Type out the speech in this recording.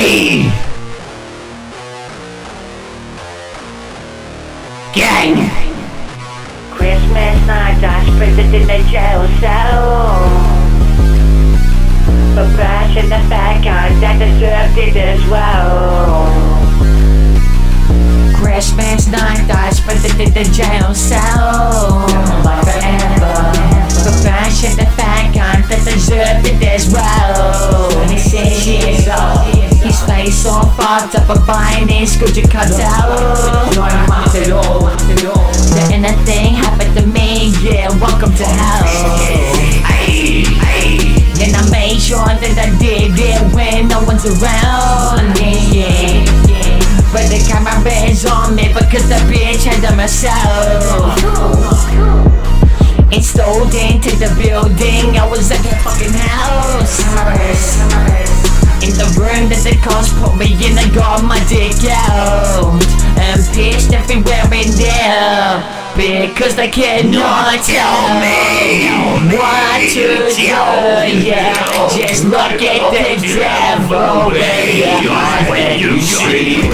Aye. Gang. Christmas night, I spent it in the jail cell. For bashing the fat guys that deserved it as well. Christmas night, I spent it in the jail cell. Forever. For bashing the fat guy that deserved it as well. Face all fucked up, but buying his Gucci cut out. That anything happened to me, yeah, welcome to hell. Oh. Aye. And I made sure that I did it when no one's around. Yeah, yeah. But the camera is on me because the bitch had them herself. Installed into the building, I was at her fucking house. That put me in, I got my dick out. And pissed everywhere in there. Because they cannot tell me what to do. Yeah, just look at the devil your When you see